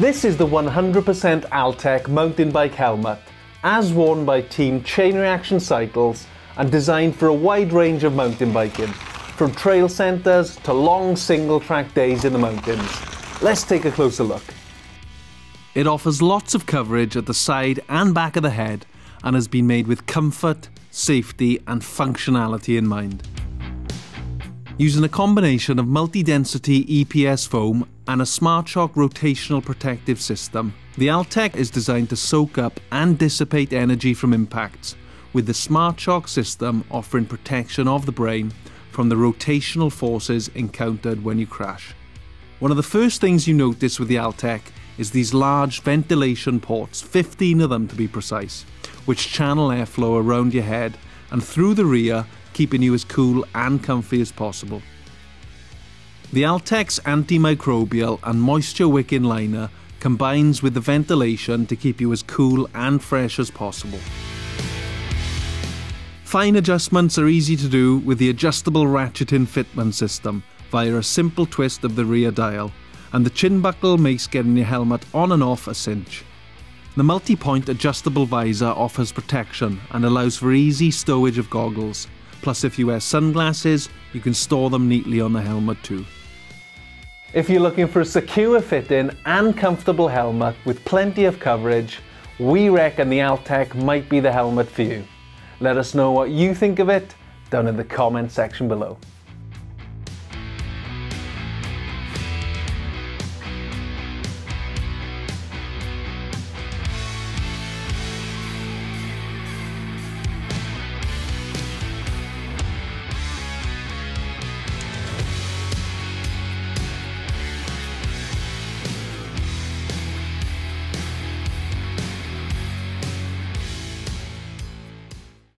This is the 100% Altec mountain bike helmet, as worn by Team Chain Reaction Cycles and designed for a wide range of mountain biking, from trail centres to long single track days in the mountains. Let's take a closer look. It offers lots of coverage at the side and back of the head and has been made with comfort, safety and functionality in mind. Using a combination of multi-density EPS foam and a SmartShock rotational protective system, the Altec is designed to soak up and dissipate energy from impacts, with the SmartShock system offering protection of the brain from the rotational forces encountered when you crash. One of the first things you notice with the Altec is these large ventilation ports, 15 of them to be precise, which channel airflow around your head and through the rear, keeping you as cool and comfy as possible. The Altec's antimicrobial and moisture wicking liner combines with the ventilation to keep you as cool and fresh as possible. Fine adjustments are easy to do with the adjustable ratcheting fitment system via a simple twist of the rear dial, and the chin buckle makes getting your helmet on and off a cinch. The multi-point adjustable visor offers protection and allows for easy stowage of goggles. Plus if you wear sunglasses, you can store them neatly on the helmet too. If you're looking for a secure fitting and comfortable helmet with plenty of coverage, we reckon the Altec might be the helmet for you. Let us know what you think of it down in the comment section below.